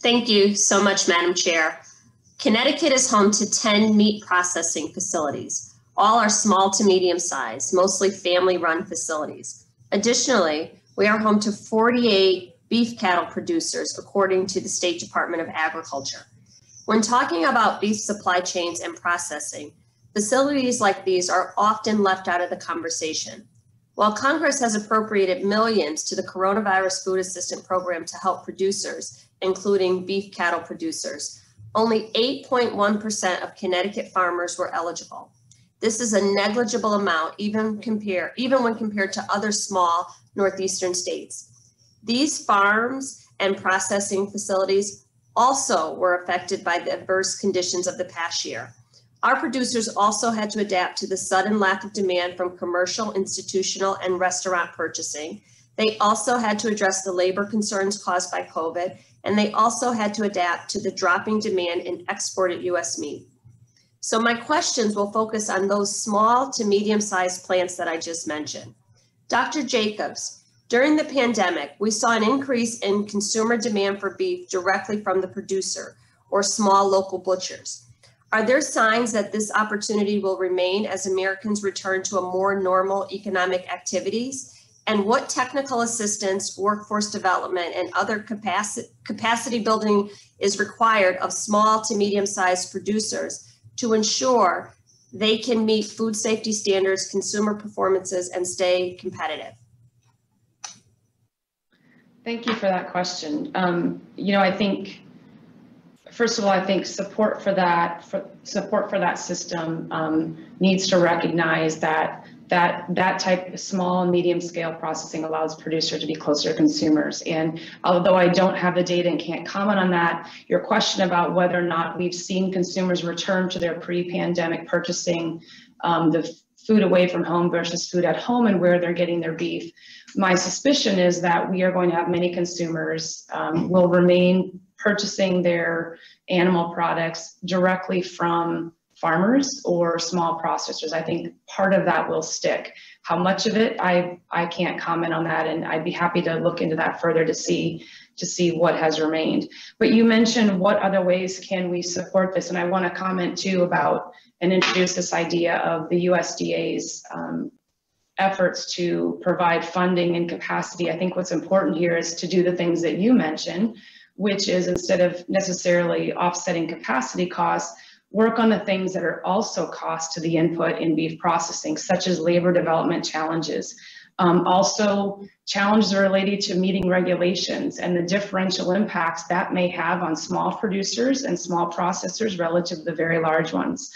Thank you so much, Madam Chair. Connecticut is home to 10 meat processing facilities. All are small to medium sized, mostly family run facilities. Additionally, we are home to 48 beef cattle producers, according to the State Department of Agriculture. When talking about beef supply chains and processing, facilities like these are often left out of the conversation. While Congress has appropriated millions to the Coronavirus Food Assistance Program to help producers, including beef cattle producers, only 8.1% of Connecticut farmers were eligible. This is a negligible amount even compare even when compared to other small northeastern states. These farms and processing facilities also were affected by the adverse conditions of the past year. Our producers also had to adapt to the sudden lack of demand from commercial, institutional, and restaurant purchasing. They also had to address the labor concerns caused by COVID, and they also had to adapt to the dropping demand in exported US meat. So my questions will focus on those small to medium-sized plants that I just mentioned. Dr. Jacobs, during the pandemic, we saw an increase in consumer demand for beef directly from the producer or small local butchers. Are there signs that this opportunity will remain as Americans return to a more normal economic activities? And what technical assistance, workforce development, and other capacity, capacity building is required of small to medium sized producers to ensure they can meet food safety standards, consumer performances, and stay competitive? Thank you for that question. Um, you know, I think, first of all, I think support for that, for support for that system um, needs to recognize that that that type of small and medium scale processing allows producers to be closer to consumers. And although I don't have the data and can't comment on that, your question about whether or not we've seen consumers return to their pre-pandemic purchasing um, the food away from home versus food at home and where they're getting their beef. My suspicion is that we are going to have many consumers um, will remain purchasing their animal products directly from farmers or small processors. I think part of that will stick. How much of it, I, I can't comment on that, and I'd be happy to look into that further to see to see what has remained. But you mentioned what other ways can we support this, and I want to comment too about and introduce this idea of the USDA's um, efforts to provide funding and capacity. I think what's important here is to do the things that you mentioned, which is instead of necessarily offsetting capacity costs, work on the things that are also cost to the input in beef processing, such as labor development challenges. Um, also, challenges related to meeting regulations and the differential impacts that may have on small producers and small processors relative to the very large ones.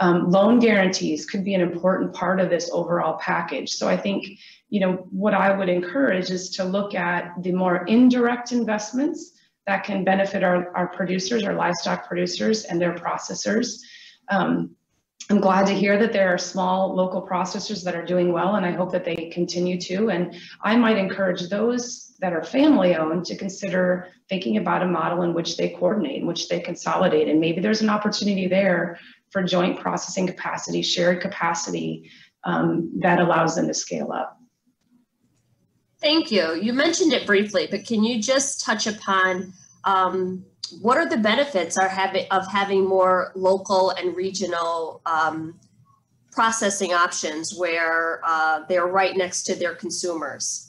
Um, loan guarantees could be an important part of this overall package. So I think, you know, what I would encourage is to look at the more indirect investments that can benefit our, our producers, our livestock producers and their processors. Um, I'm glad to hear that there are small local processors that are doing well, and I hope that they continue to. And I might encourage those that are family owned to consider thinking about a model in which they coordinate, in which they consolidate. And maybe there's an opportunity there for joint processing capacity, shared capacity um, that allows them to scale up. Thank you. You mentioned it briefly, but can you just touch upon um, what are the benefits are having, of having more local and regional um, processing options where uh, they're right next to their consumers?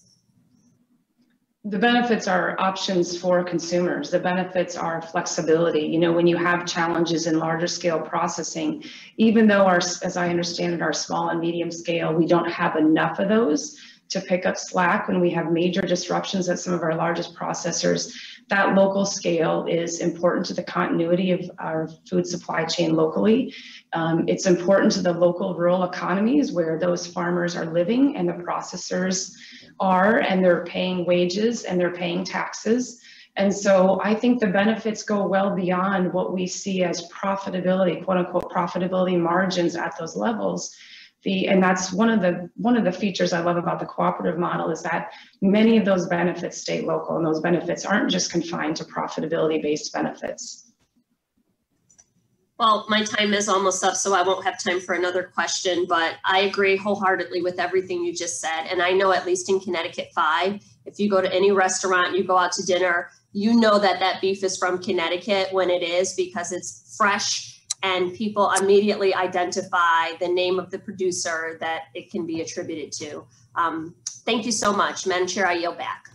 The benefits are options for consumers. The benefits are flexibility. You know, when you have challenges in larger scale processing, even though our, as I understand it, our small and medium scale, we don't have enough of those to pick up slack when we have major disruptions at some of our largest processors that local scale is important to the continuity of our food supply chain locally. Um, it's important to the local rural economies where those farmers are living and the processors are, and they're paying wages and they're paying taxes. And so I think the benefits go well beyond what we see as profitability, quote unquote, profitability margins at those levels the and that's one of the one of the features i love about the cooperative model is that many of those benefits stay local and those benefits aren't just confined to profitability based benefits. Well my time is almost up so i won't have time for another question but i agree wholeheartedly with everything you just said. And i know at least in connecticut 5 If you go to any restaurant, you go out to dinner, you know that that beef is from Connecticut when it is because it's fresh and people immediately identify the name of the producer that it can be attributed to. Um, thank you so much. Madam Chair, I yield back.